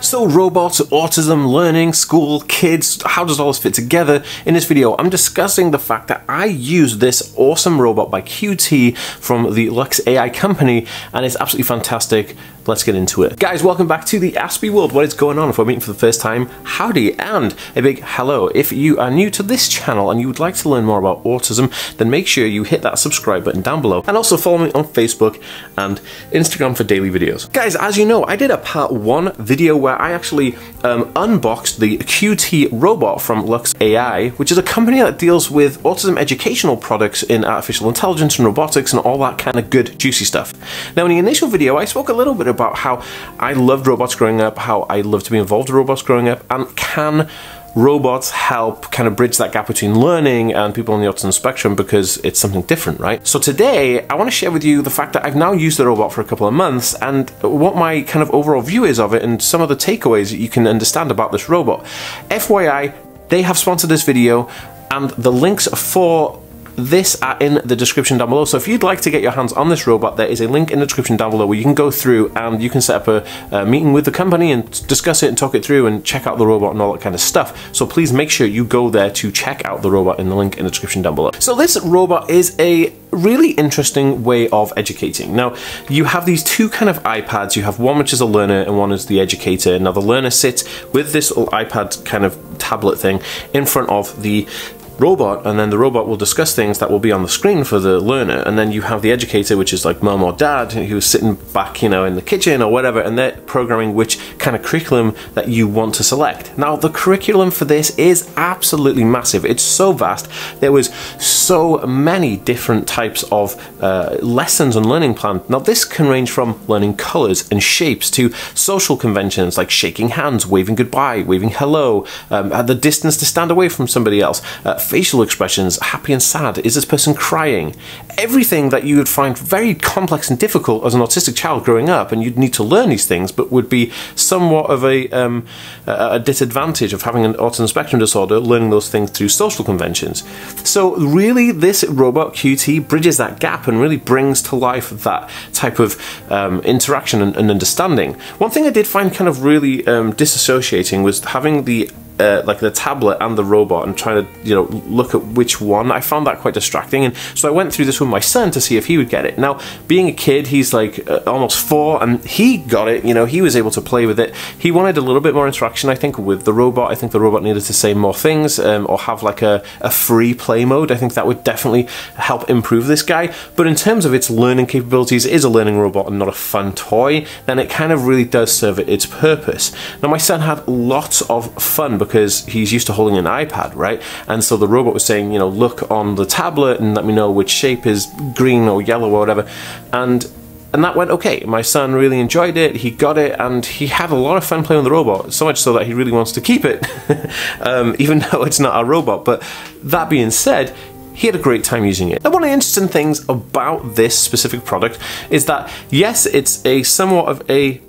So robots, autism, learning, school, kids, how does all this fit together? In this video, I'm discussing the fact that I use this awesome robot by Qt from the Lux AI company, and it's absolutely fantastic. Let's get into it. Guys, welcome back to the Aspie world. What is going on? If we're meeting for the first time, howdy, and a big hello. If you are new to this channel and you would like to learn more about autism, then make sure you hit that subscribe button down below, and also follow me on Facebook and Instagram for daily videos. Guys, as you know, I did a part one video where I actually um, unboxed the Qt robot from Lux AI, which is a company that deals with autism educational products in artificial intelligence and robotics and all that kind of good juicy stuff. Now in the initial video I spoke a little bit about how I loved robots growing up, how I loved to be involved with robots growing up, and can robots help kind of bridge that gap between learning and people on the autism spectrum because it's something different, right? So today, I want to share with you the fact that I've now used the robot for a couple of months and what my kind of overall view is of it and some of the takeaways that you can understand about this robot. FYI, they have sponsored this video and the links for this in the description down below. So if you'd like to get your hands on this robot, there is a link in the description down below where you can go through and you can set up a, a meeting with the company and discuss it and talk it through and check out the robot and all that kind of stuff. So please make sure you go there to check out the robot in the link in the description down below. So this robot is a really interesting way of educating. Now, you have these two kind of iPads. You have one which is a learner and one is the educator. Now, the learner sits with this little iPad kind of tablet thing in front of the robot, and then the robot will discuss things that will be on the screen for the learner, and then you have the educator, which is like mom or dad, who's sitting back, you know, in the kitchen or whatever, and they're programming which kind of curriculum that you want to select. Now, the curriculum for this is absolutely massive. It's so vast. There was so many different types of uh, lessons and learning plan. Now, this can range from learning colors and shapes to social conventions like shaking hands, waving goodbye, waving hello, um, at the distance to stand away from somebody else. Uh, facial expressions, happy and sad, is this person crying? Everything that you would find very complex and difficult as an autistic child growing up, and you'd need to learn these things, but would be somewhat of a, um, a disadvantage of having an autism spectrum disorder, learning those things through social conventions. So really, this robot Qt bridges that gap and really brings to life that type of um, interaction and, and, understanding. One thing I did find kind of really um, disassociating was having the uh, like the tablet and the robot and trying to you know look at which one. I found that quite distracting and so I went through this with my son to see if he would get it. Now being a kid he's like uh, almost four and he got it you know he was able to play with it. He wanted a little bit more interaction I think with the robot. I think the robot needed to say more things um, or have like a, a free play mode. I think that would definitely help improve this guy. But in terms of its learning capabilities it is a learning robot and not a fun toy then it kind of really does serve its purpose. Now my son had lots of fun because he's used to holding an iPad, right? And so the robot was saying, you know, look on the tablet and let me know which shape is green or yellow or whatever. And and that went okay. My son really enjoyed it, he got it, and he had a lot of fun playing with the robot, so much so that he really wants to keep it, um, even though it's not a robot. But that being said, he had a great time using it. Now, one of the interesting things about this specific product is that, yes, it's a somewhat of a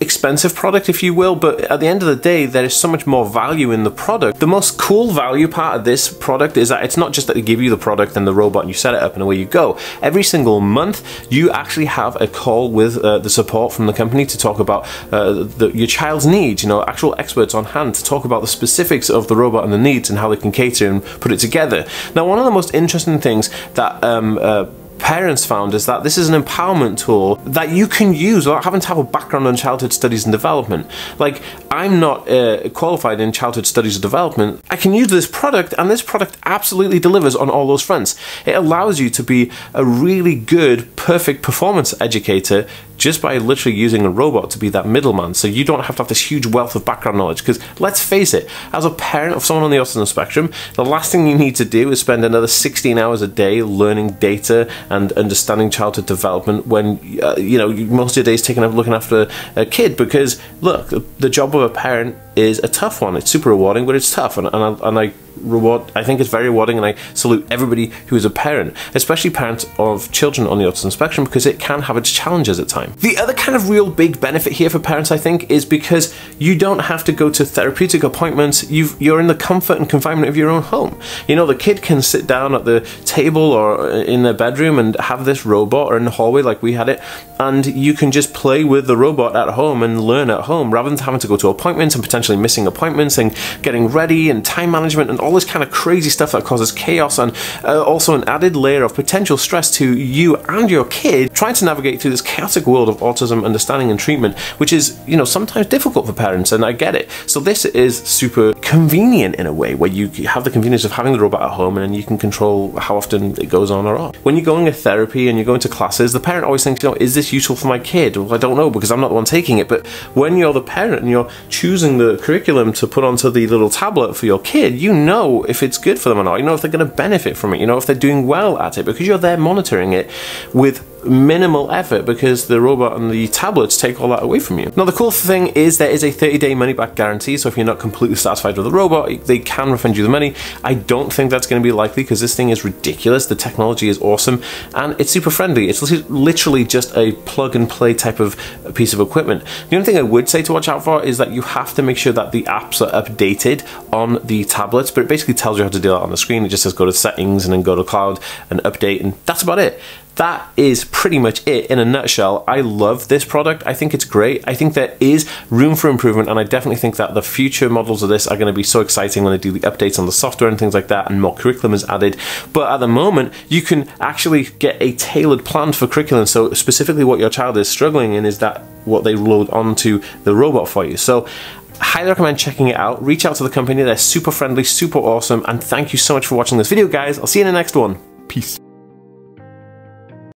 expensive product, if you will, but at the end of the day, there is so much more value in the product. The most cool value part of this product is that it's not just that they give you the product and the robot and you set it up and away you go. Every single month, you actually have a call with uh, the support from the company to talk about uh, the, your child's needs, you know, actual experts on hand to talk about the specifics of the robot and the needs and how they can cater and put it together. Now, one of the most interesting things that um, uh, parents found is that this is an empowerment tool that you can use without having to have a background on childhood studies and development. Like, I'm not uh, qualified in childhood studies and development. I can use this product, and this product absolutely delivers on all those fronts. It allows you to be a really good, perfect performance educator just by literally using a robot to be that middleman. So you don't have to have this huge wealth of background knowledge. Because let's face it, as a parent of someone on the autism spectrum, the last thing you need to do is spend another 16 hours a day learning data and understanding childhood development when, uh, you know, most of your day is taken up looking after a kid. Because look, the job of a parent is a tough one. It's super rewarding, but it's tough, and, and, I, and I reward. I think it's very rewarding, and I salute everybody who is a parent, especially parents of children on the autism spectrum, because it can have its challenges at times. The other kind of real big benefit here for parents, I think, is because you don't have to go to therapeutic appointments. you you're in the comfort and confinement of your own home. You know, the kid can sit down at the table or in their bedroom and have this robot, or in the hallway like we had it, and you can just play with the robot at home and learn at home rather than having to go to appointments and potentially missing appointments and getting ready and time management and all this kind of crazy stuff that causes chaos and uh, also an added layer of potential stress to you and your kid trying to navigate through this chaotic world of autism understanding and treatment, which is, you know, sometimes difficult for parents, and I get it. So this is super convenient in a way where you have the convenience of having the robot at home and you can control how often it goes on or off. When you're going to therapy and you're going to classes, the parent always thinks, you know, is this useful for my kid? Well, I don't know because I'm not the one taking it. But when you're the parent and you're choosing curriculum to put onto the little tablet for your kid, you know if it's good for them or not. You know if they're going to benefit from it. You know if they're doing well at it because you're there monitoring it with minimal effort because the robot and the tablets take all that away from you. Now the cool thing is there is a 30 day money back guarantee so if you're not completely satisfied with the robot they can refund you the money. I don't think that's going to be likely because this thing is ridiculous, the technology is awesome and it's super friendly. It's literally just a plug and play type of piece of equipment. The only thing I would say to watch out for is that you have to make sure that the apps are updated on the tablets but it basically tells you how to do that on the screen. It just says go to settings and then go to cloud and update and that's about it that is pretty much it in a nutshell. I love this product. I think it's great. I think there is room for improvement, and I definitely think that the future models of this are going to be so exciting when they do the updates on the software and things like that, and more curriculum is added. But at the moment, you can actually get a tailored plan for curriculum. So, specifically, what your child is struggling in is that what they load onto the robot for you. So, highly recommend checking it out. Reach out to the company, they're super friendly, super awesome, and thank you so much for watching this video, guys. I'll see you in the next one. Peace.